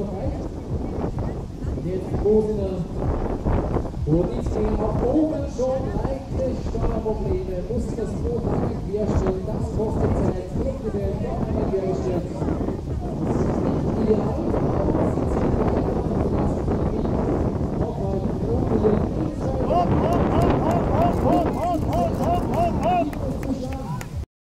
Bereich. Und jetzt Bosner. Rodizki oben schon eigentlich Steuerprobleme. Muss das Boot herstellen. Das kostet Zeit. Irgendwer noch einmal herstellen. Das ist nicht ideal.